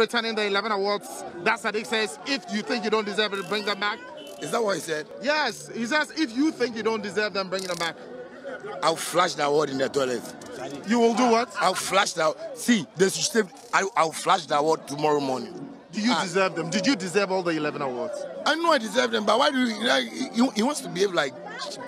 returning the 11 awards that Sadiq says, if you think you don't deserve it, bring them back? Is that what he said? Yes, he says, if you think you don't deserve them, bring them back. I'll flash the award in the toilet. You will do what? I'll flash the See, the system, I, I'll flash the award tomorrow morning. Do you Ah. deserve them? Did you deserve all the 11 awards? I know I deserve them, but why do you, like, he, he wants to behave like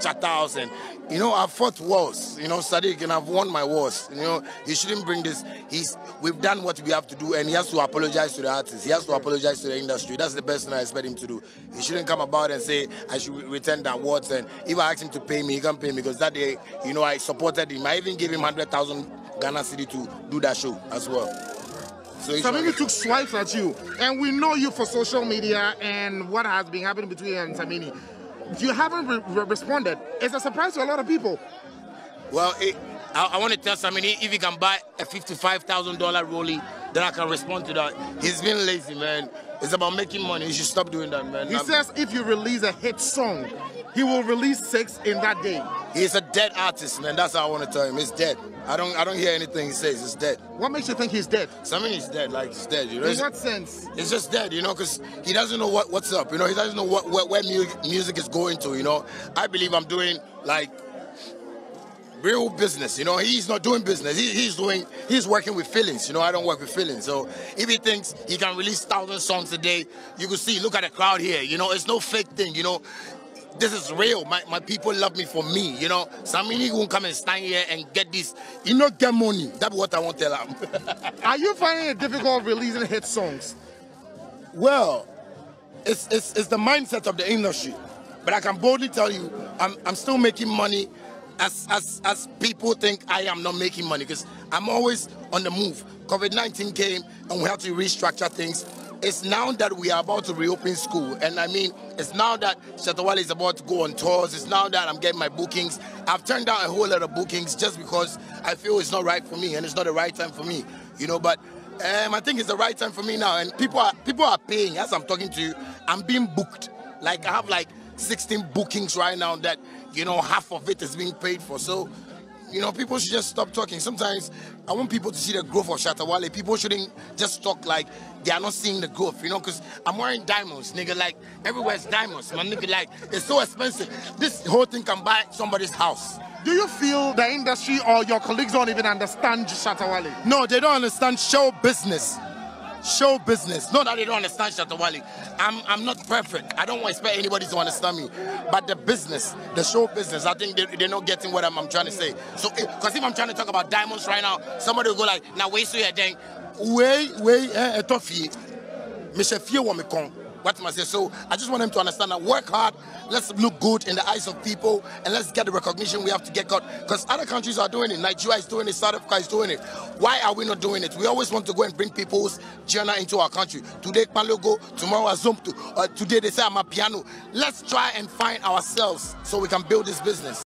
Charterhouse and, you know, I've fought wars, you know, Sadiq, and I've won my wars. You know, he shouldn't bring this. He's, we've done what we have to do, and he has to apologize to the artists. He has to apologize to the industry. That's the best thing I expect him to do. He shouldn't come about and say, I should return the awards, and if I ask him to pay me, he can pay me, because that day, you know, I supported him. I even gave him 100,000 Ghana cedi to do that show as well. So Samini took swipes at you, and we know you for social media and what has been happening between you and Samini. You haven't re- re- responded. It's a surprise to a lot of people. Well, it, I, I want to tell somebody if he can buy a fifty-five thousand dollar rollie, then I can respond to that. He's been lazy, man. It's about making money. You should stop doing that, man. He I'm- says if you release a hit song, he will release six in that day. he's a dead artist, man. That's how I want to tell him. He's dead. I don't, I don't hear anything he says. It's dead. What makes you think he's dead? Something is dead. Like he's dead. You know, In what sense? it's just dead. You know, because he doesn't know what, what's up. You know, he doesn't know what, where, where music is going to. You know, I believe I'm doing like real business. You know, he's not doing business. He, he's doing, he's working with feelings. You know, I don't work with feelings. So if he thinks he can release thousand songs a day, you can see, look at the crowd here. You know, it's no fake thing. You know, this is real. My, my people love me for me. You know, Samini won't come and stand here and get this. You know, get money. That's what I want to tell him. Are you finding it difficult releasing hit songs? Well, it's, it's, it's the mindset of the industry. But I can boldly tell you, I'm, I'm still making money as, as, as people think I am not making money because I'm always on the move. COVID 19 came and we had to restructure things. It's now that we are about to reopen school. And I mean, it's now that Shatta Wale is about to go on tours. It's now that I'm getting my bookings. I've turned down a whole lot of bookings just because I feel it's not right for me and it's not the right time for me. You know, but um, I think it's the right time for me now, and people are people are paying. As I'm talking to you, I'm being booked. Like I have like 16 bookings right now that you know half of it is being paid for. So, you know, people should just stop talking. Sometimes I want people to see the growth of Shatta Wale. People shouldn't just talk like they are not seeing the growth. You know, because I'm wearing diamonds, nigga. Like everywhere's diamonds, my nigga. Like it's so expensive. This whole thing can buy somebody's house. Do you feel the industry or your colleagues don't even understand Shatta Wale? No, they don't understand show business. Show business. Not that they don't understand Shatta Wale. I'm, I'm not perfect. I don't expect anybody to understand me. But the business, the show business, I think they, they're not getting what I'm, I'm trying to say. So, because if I'm trying to talk about diamonds right now, somebody will go like, now wait so you're then, wait, wait, eh, eh, toffee. Michel Fie wa me kon. What I say? So I just want them to understand that work hard, let's look good in the eyes of people, and let's get the recognition we have to get got. Because other countries are doing it. Nigeria is doing it, South Africa is doing it. Why are we not doing it? We always want to go and bring people's journey into our country. Today, Palogo, tomorrow, Azumtu. Uh, today, they say Amapiano. Let's try and find ourselves so we can build this business.